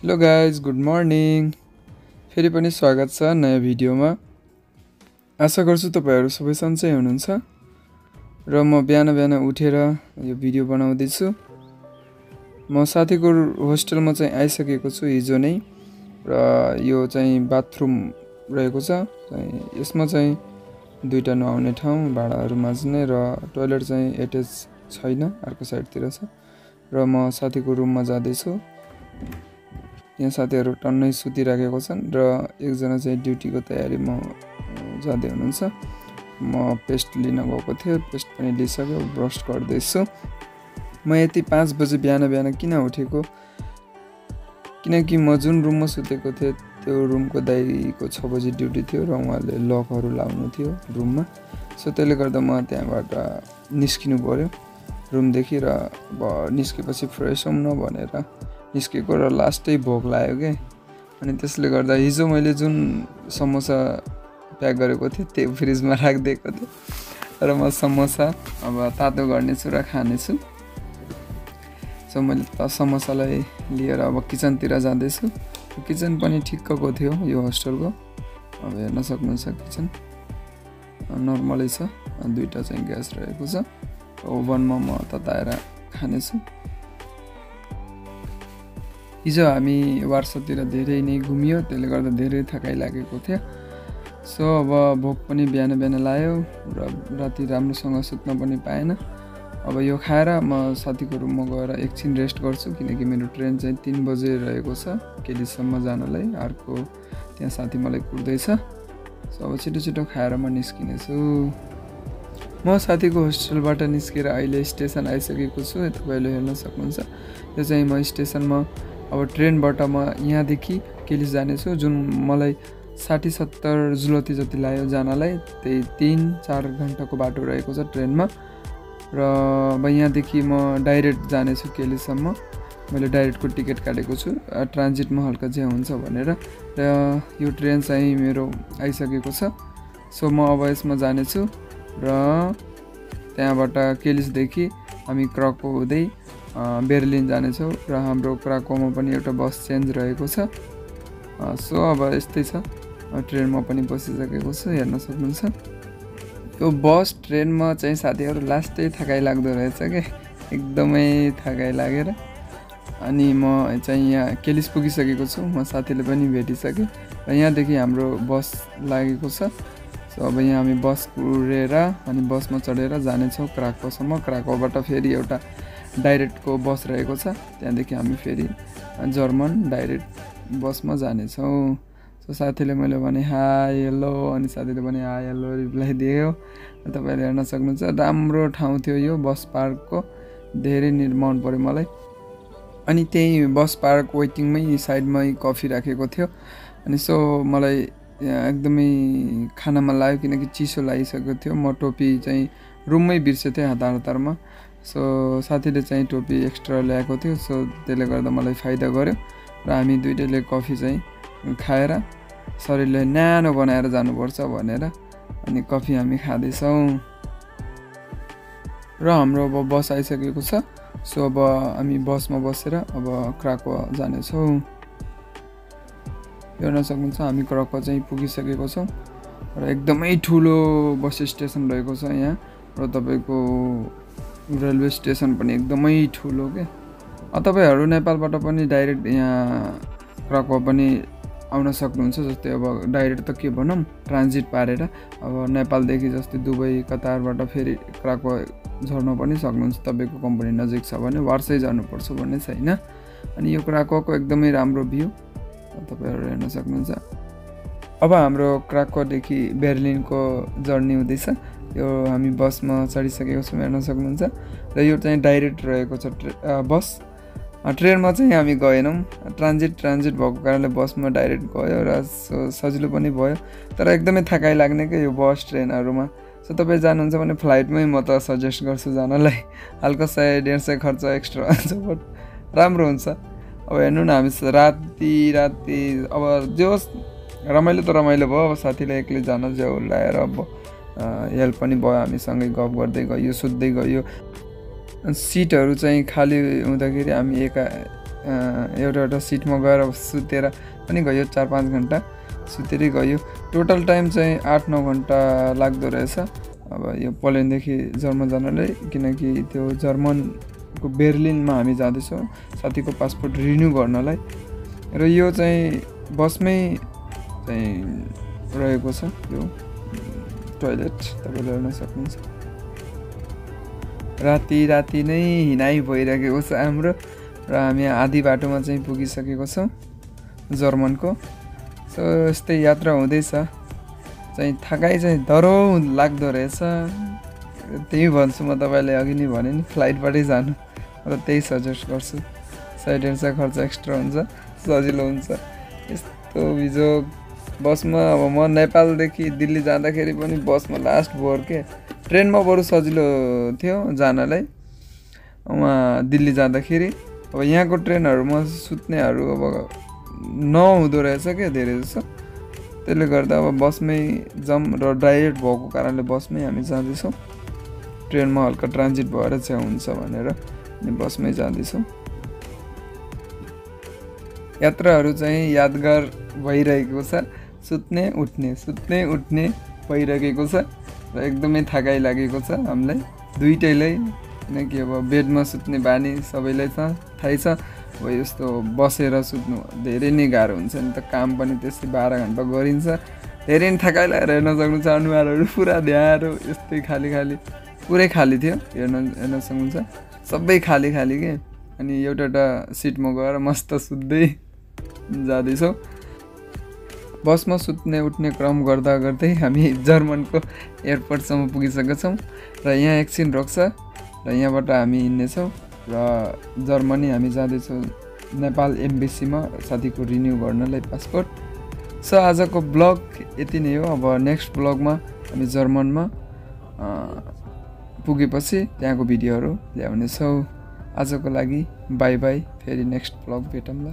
Hello guys good morning फेरि पनि स्वागत छ नयाँ भिडियोमा। आशा गर्छु तपाईँहरू सबै सन्चै हुनुहुन्छ। र म बिहान बिहान उठेर यो भिडियो बनाउँदैछु। म साथीको होस्टेलमा चाहिँ आइसकेको छु हिजो नै। र यो चाहिँ बाथरुम रहेको छ। यसमा चाहिँ दुईवटा नुहाउने ठाउँ भाँडाहरू माझ्ने र टोइलेट चाहिँ एट्याच छैन अर्को साइडतिर छ। र म साथीको रुममा जाँदैछु। यहाँ साथीहरू टन्नै सुतिराखेको छन् र एकजना चाहिँ ड्युटीको तयारीमा जाँदै हुनुहुन्छ। म पेस्ट लिन गएको थिएँ पेस्ट पनि लिइसक्यो ब्रस गर्दैछु। म यति पाँच बजी बिहान बिहान किन उठेको? किनकि म जुन रुममा सुतेको थिएँ त्यो रुमको दाइको छ बजी ड्युटी थियो र उहाँले लकहरू लाउनु थियो रुममा। सो त्यसले गर्दा म त्यहाँबाट निस्किनु पऱ्यो रुमदेखि र निस्केपछि फ्रेस हौँ न भनेर निस्केको र लास्टै भोक लाग्यो क्या अनि त्यसले गर्दा हिजो मैले जुन समोसा प्याक गरेको थिएँ त्यो फ्रिजमा राखिदिएको थिएँ। र म समोसा अब तातो गर्नेछु र खानेछु। सो मैले त समोसालाई लिएर अब किचनतिर जाँदैछु। किचन पनि ठिक्कको थियो यो होस्टेलको। अब हेर्न सक्नुहुन्छ किचन। नर्मलै छ। दुइटा चाहिँ ग्यास रहेको छ। ओभनमा म तताएर खानेछु। हिजो हामी वार्सतिर धेरै नै घुमियो त्यसले गर्दा धेरै थकाइ लागेको थियो। सो अब भोक पनि बिहान बिहान लायो र राति राम्रोसँग सुत्न पनि पाएन। अब यो खाएर म साथीको रुममा गएर एकछिन रेस्ट गर्छु किनकि मेरो ट्रेन चाहिँ तिन बजे रहेको छ। केलीसम्म जानलाई अर्को त्यहाँ साथी मलाई कुर्दैछ। सो अब छिटो छिटो खाएर म निस्किनेछु। म साथीको होस्टेलबाट निस्केर अहिले स्टेसन आइसकेको छु। तपाईँले हेर्न सक्नुहुन्छ। यो चाहिँ म स्टेसनमा अब ट्रेनबाट म यहाँदेखि केलिस जानेछु जुन मलाई साठी सत्तर जुलती जति लाग्यो जानलाई त्यही तिन चार घन्टाको बाटो रहेको छ ट्रेनमा। र अब यहाँदेखि म डाइरेक्ट जानेछु केलिसम्म। मैले डाइरेक्टको टिकट काटेको छु ट्रान्जिटमा हल्का जे हुन्छ भनेर। र यो ट्रेन चाहिँ मेरो आइसकेको छ। सो म अब यसमा जानेछु। र त्यहाँबाट केलिसदेखि हामी क्रकको हुँदै बेर्लिन जानेछौँ र हाम्रो क्राकोमा पनि एउटा बस चेन्ज रहेको छ। सो अब यस्तै छ। ट्रेनमा पनि बसिसकेको छु हेर्न सक्नुहुन्छ। यो बस ट्रेनमा चाहिँ साथीहरू लास्टै थकाइ लाग्दो रहेछ क्या एकदमै थकाइ लागेर अनि म चाहिँ यहाँ केलिस पुगिसकेको छु म साथीले पनि भेटिसकेँ। र यहाँदेखि हाम्रो बस लागेको छ। सो अब यहाँ हामी बस कुरेर अनि बसमा चढेर जानेछौँ क्राकोसम्म। क्राकोबाट फेरि एउटा डाइरेक्टको बस रहेको छ त्यहाँदेखि हामी फेरि जर्मन डाइरेक्ट बसमा जानेछौँ। सो साथीले मैले भने हाई हेलो अनि साथीले भने हाई हेलो रिप्लाई दियो। तपाईँले हेर्न सक्नुहुन्छ राम्रो ठाउँ थियो यो बस पार्कको। धेरै मन पऱ्यो मलाई। अनि त्यही बस पार्क वेटिङमै साइडमै कफी राखेको थियो। अनि सो मलाई एकदमै खानामा लाग्यो किनकि चिसो लागिसकेको थियो। म टोपी चाहिँ रुममै बिर्सेको थिएँ हतार हतारमा सो साथीले चाहिँ टोपी एक्स्ट्रा ल्याएको थियो सो त्यसले गर्दा मलाई फाइदा गर्यो र हामी दुइटैले कफी चाहिँ खाएर शरीरलाई न्यानो बनाएर जानुपर्छ भनेर अनि कफी हामी खाँदैछौँ। र हाम्रो अब बस आइसकेको छ सो अब हामी बसमा बसेर अब क्राको जानेछौँ। हेर्न सक्नुहुन्छ हामी क्रकको चाहिँ पुगिसकेको छौँ र एकदमै ठुलो बस स्टेसन रहेको छ यहाँ र तपाईँको रेलवे स्टेसन पनि एकदमै ठुलो क्या तपाईँहरू नेपालबाट पनि डाइरेक्ट यहाँ क्राको पनि आउन सक्नुहुन्छ जस्तै अब डाइरेक्ट त के भनौँ ट्रान्जिट पारेर अब नेपालदेखि जस्तै दुबई कतारबाट फेरि क्राको झर्न पनि सक्नुहुन्छ तपाईँको कम्पनी नजिक छ भने वार्सै जानुपर्छ भन्ने छैन। अनि यो क्राकोको एकदमै राम्रो भ्यू तपाईँहरू हेर्न सक्नुहुन्छ। अब हाम्रो क्राकोदेखि बेर्लिनको जर्नी हुँदैछ। यो हामी बसमा चढिसकेको छौँ हेर्न सक्नुहुन्छ। र यो चाहिँ डाइरेक्ट रहेको छ ट्रे बस। ट्रेनमा चाहिँ हामी गएनौँ। ट्रान्जिट ट्रान्जिट भएको कारणले बसमा डाइरेक्ट गयो र सजिलो पनि भयो। तर एकदमै थकाइ लाग्ने क्या यो बस ट्रेनहरूमा। सो तपाईँ जानुहुन्छ भने फ्लाइटमै म त सजेस्ट गर्छु जानलाई। हल्का सय डेढ सय खर्च एक्स्ट्रा हुन्छ बट राम्रो हुन्छ। अब हेर्नु न हामी राति राति अब जो रमाइलो त रमाइलो भयो। अब साथीलाई एक्लै जान ज्याउ ल्याएर अब हेल्प पनि भयो हामीसँगै गफ गर्दै गयो सुत्दै गयो। सिटहरू चाहिँ खाली हुँदाखेरि हामी एका एउटा एउटा सिटमा गएर सुतेर पनि गयो चार पाँच घन्टा सुतेरै गयो। टोटल टाइम चाहिँ आठ नौ घन्टा लाग्दो रहेछ। अब यो पोल्यान्डदेखि जर्मन जानलाई किनकि त्यो जर्मनको बेर्लिनमा हामी जाँदैछौँ साथीको पासपोर्ट रिन्यू गर्नलाई। र यो चाहिँ बसमै चाहिँ रहेको छ यो। टोइलेट तपाईँले हेर्न सक्नुहुन्छ। राति राति नै हिँडाइ भइरहेको छ हाम्रो र हामी आधी बाटोमा चाहिँ पुगिसकेको छौँ जर्मनको। सो यस्तै यात्रा हुँदैछ। चाहिँ थकाइ चाहिँ डह्रो लाग्दो रहेछ। त्यही भन्छु म तपाईँलाई अघि नै भने नि फ्लाइटबाटै जानु। र त्यही सजेस्ट गर्छु। साइड हेर्छ खर्च एक्स्ट्रा हुन्छ सजिलो हुन्छ। यस्तो बिजोग। बसमा अब म नेपालदेखि दिल्ली जाँदाखेरि पनि बसमा लास्ट बोर के ट्रेनमा बरु सजिलो थियो जानलाई। उहाँ दिल्ली जाँदाखेरि अब यहाँको ट्रेनहरूमा सुत्नेहरू अब नहुँदो रहेछ क्या धेरै जस्तो त्यसले गर्दा अब बसमै जाउँ र डाइरेक्ट भएको कारणले बसमै हामी जाँदैछौँ। ट्रेनमा हल्का ट्रान्जिट भएर चाहिँ हुन्छ भनेर अनि बसमै जाँदैछौँ। यात्राहरू चाहिँ यादगार भइरहेको छ। सुत्ने उठ्ने। सुत्ने उठ्ने भइरहेको छ र एकदमै थकाइ लागेको छ हामीलाई। दुइटैलाई किनकि अब बेडमा सुत्ने बानी सबैलाई छ थाहै छ। अब यस्तो बसेर सुत्नु धेरै नै गाह्रो हुन्छ नि त। काम पनि त्यस्तै बाह्र घन्टा गरिन्छ। धेरै नै थकाइ लागेर हेर्न सक्नुहुन्छ अनुहारहरू पुरा ध्यारो यस्तै खाली खाली। पुरै खाली थियो हेर्न हेर्न सक्नुहुन्छ। सबै खाली खाली के? अनि एउटा एउटा सिटमा गएर मस्त सुत्दै जाँदैछौँ। बसमा सुत्ने उठ्ने क्रम गर्दा गर्दै हामी जर्मनको एयरपोर्टसम्म पुगिसकेका छौँ र यहाँ एकछिन रोक्छ र यहाँबाट हामी हिँड्नेछौँ र जर्मनी हामी जाँदैछौँ नेपाल एमबिसीमा साथीको रिन्यू गर्नलाई पासपोर्ट। सो आजको ब्लग यति नै हो। अब नेक्स्ट ब्लगमा हामी जर्मनमा पुगेपछि त्यहाँको भिडियोहरू ल्याउनेछौँ। आजको लागि बाई बाई। फेरि नेक्स्ट ब्लग भेटौँला।